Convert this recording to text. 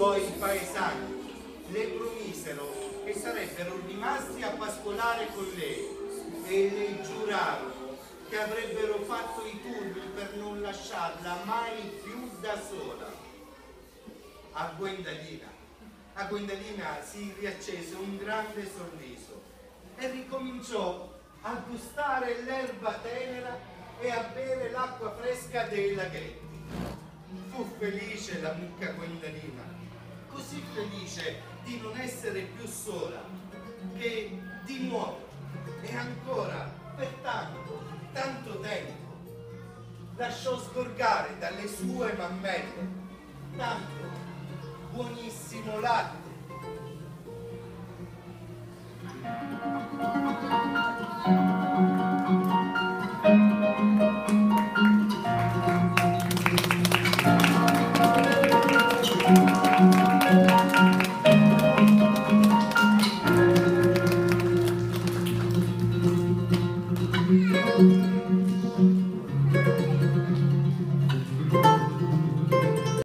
suoi paesani le promisero che sarebbero rimasti a pascolare con lei e le giurarono che avrebbero fatto i turni per non lasciarla mai più da sola. A Gwendalina, a Gwendalina si riaccese un grande sorriso e ricominciò a gustare l'erba tenera e a bere l'acqua fresca dei laghetti. Fu felice la mucca Gwendalina, così felice di non essere più sola, che di nuovo e ancora per tanto, tanto tempo lasciò sgorgare dalle sue mammelle tanto buonissimo latte